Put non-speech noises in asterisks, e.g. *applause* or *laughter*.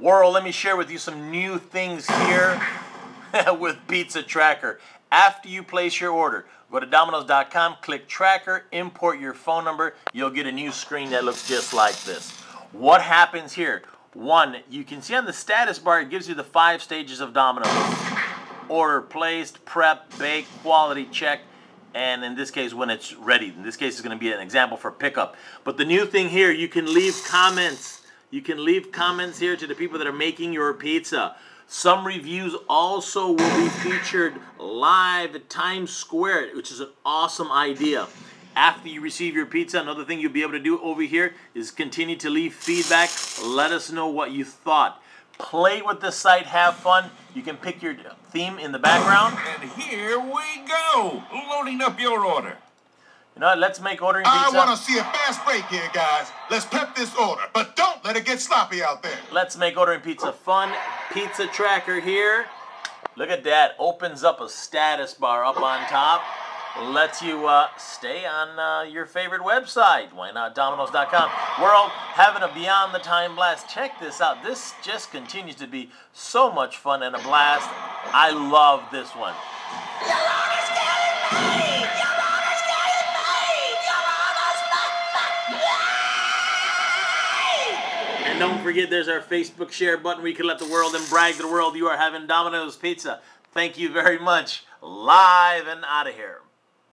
World, let me share with you some new things here *laughs* with Pizza Tracker. After you place your order, go to Domino's.com, click Tracker, import your phone number. You'll get a new screen that looks just like this. What happens here? One, you can see on the status bar, it gives you the five stages of Domino's. Order placed, prep, bake, quality check, and in this case, when it's ready. In this case, it's going to be an example for pickup. But the new thing here, you can leave comments you can leave comments here to the people that are making your pizza. Some reviews also will be featured live at Times Square, which is an awesome idea. After you receive your pizza, another thing you'll be able to do over here is continue to leave feedback. Let us know what you thought. Play with the site, have fun. You can pick your theme in the background. And here we go, loading up your order. You know, let's make ordering pizza. I want to see a fast break here, guys. Let's pep this order, but don't let it get sloppy out there. Let's make ordering pizza fun. Pizza tracker here. Look at that. Opens up a status bar up on top. Lets you uh, stay on uh, your favorite website. Why not Domino's.com? We're all having a Beyond the Time blast. Check this out. This just continues to be so much fun and a blast. I love this one. Don't forget, there's our Facebook share button where you can let the world and brag to the world you are having Domino's Pizza. Thank you very much. Live and out of here.